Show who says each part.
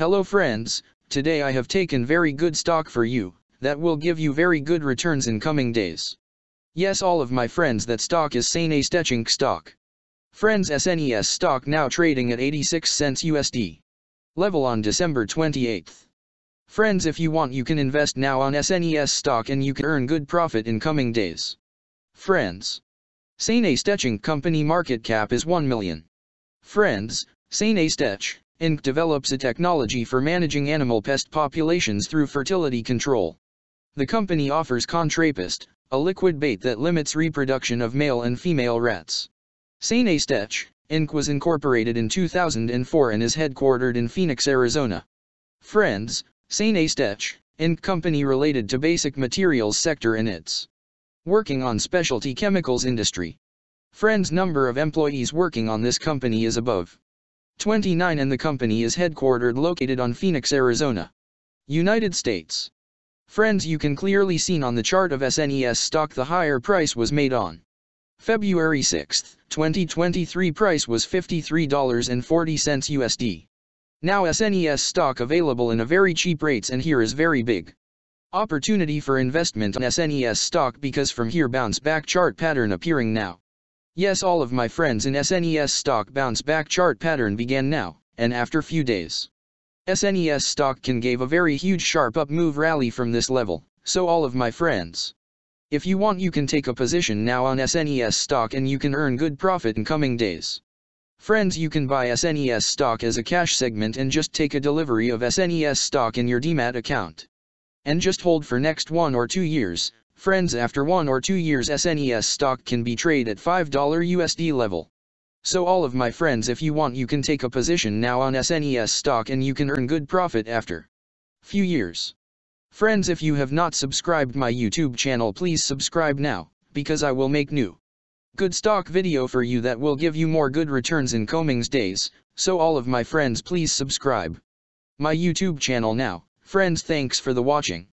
Speaker 1: Hello friends, today I have taken very good stock for you, that will give you very good returns in coming days. Yes all of my friends that stock is SenesTech Inc stock. Friends SNES stock now trading at 86 cents USD. Level on December 28th. Friends if you want you can invest now on SNES stock and you can earn good profit in coming days. Friends. SenesTech Inc company market cap is 1 million. Friends, SenesTech, Inc. develops a technology for managing animal pest populations through fertility control. The company offers Contrapest, a liquid bait that limits reproduction of male and female rats. Sane Stech, Inc. was incorporated in 2004 and is headquartered in Phoenix, Arizona. Friends, SenesTech, Inc. company related to basic materials sector in its working on specialty chemicals industry. Friends number of employees working on this company is above 29 and the company is headquartered located on Phoenix, Arizona. United States. Friends you can clearly seen on the chart of SNES stock the higher price was made on February 6, 2023 price was $53.40 USD. Now SNES stock available in a very cheap rates and here is very big. Opportunity for investment on SNES stock because from here bounce back chart pattern appearing now. Yes all of my friends in SNES stock bounce back chart pattern began now, and after few days. SNES stock can gave a very huge sharp up move rally from this level, so all of my friends. If you want you can take a position now on SNES stock and you can earn good profit in coming days. Friends you can buy SNES stock as a cash segment and just take a delivery of SNES stock in your DMAT account. And just hold for next one or two years, friends after one or two years SNES stock can be trade at $5 USD level. So all of my friends if you want you can take a position now on SNES stock and you can earn good profit after few years. Friends if you have not subscribed my YouTube channel please subscribe now, because I will make new good stock video for you that will give you more good returns in coming days, so all of my friends please subscribe my YouTube channel now. Friends thanks for the watching.